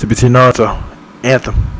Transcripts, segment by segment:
TBT Naruto. Anthem.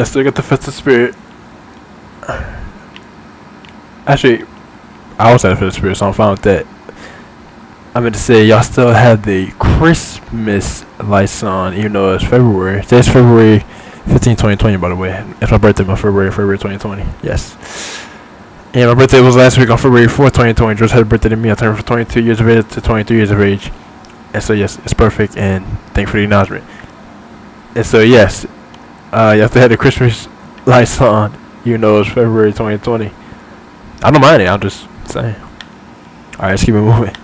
I still got the festive spirit. Actually, I also had the festive spirit, so I'm fine with that. I meant to say, y'all still have the Christmas lights on, even though it's February. Today's February 15, 2020, by the way. It's my birthday my February, February 2020. Yes. And my birthday was last week on February 4th, 2020. Just had a birthday to me. I turned from 22 years of age to 23 years of age. And so, yes, it's perfect, and thanks for the acknowledgement. And so, yes, uh, you have to have the Christmas lights on, You know it's February 2020. I don't mind it. I'm just saying. All right, let's keep it moving.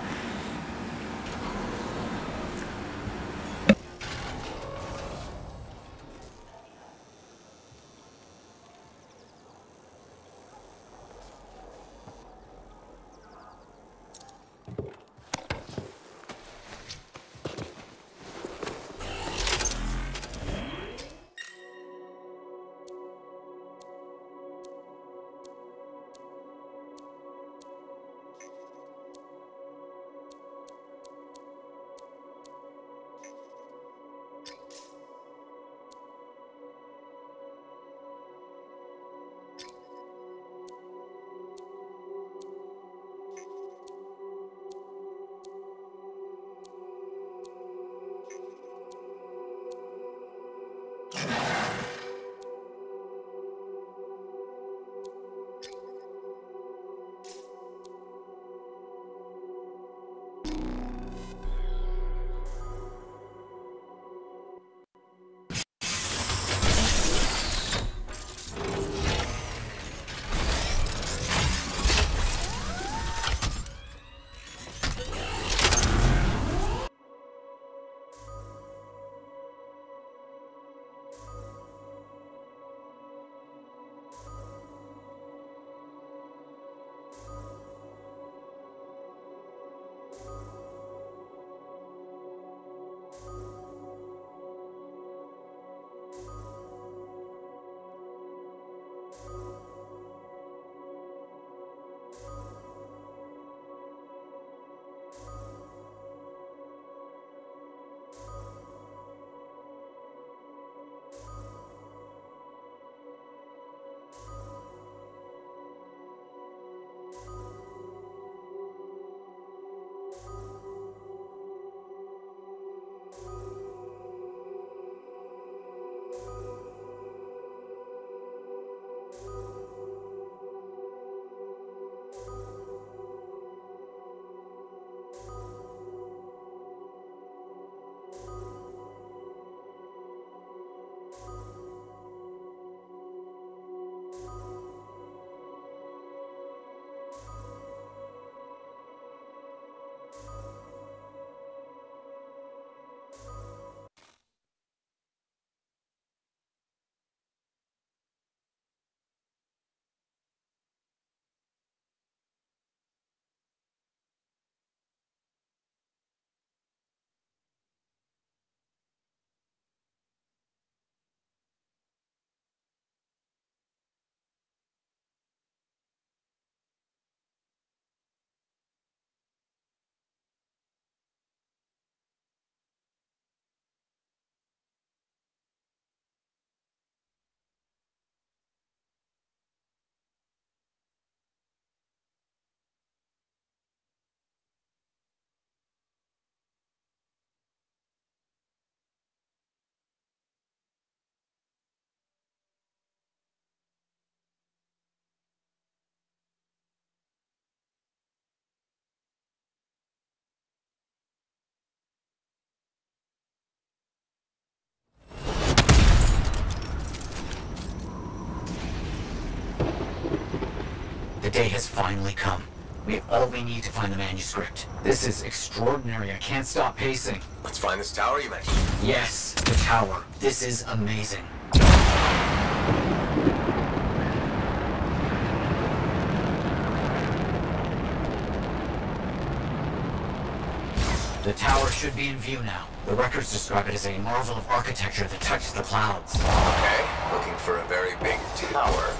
Day has finally come. We have all we need to find the manuscript. This is extraordinary. I can't stop pacing. Let's find this tower you mentioned. Yes, the tower. This is amazing. The tower should be in view now. The records describe it as a marvel of architecture that touches the clouds. Okay, looking for a very big tower.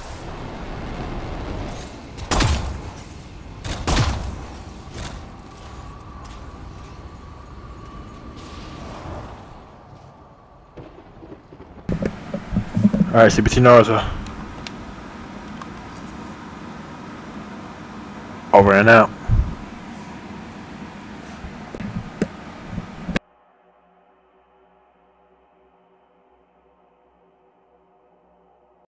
Alright, CBT Naruto. Uh, over and out.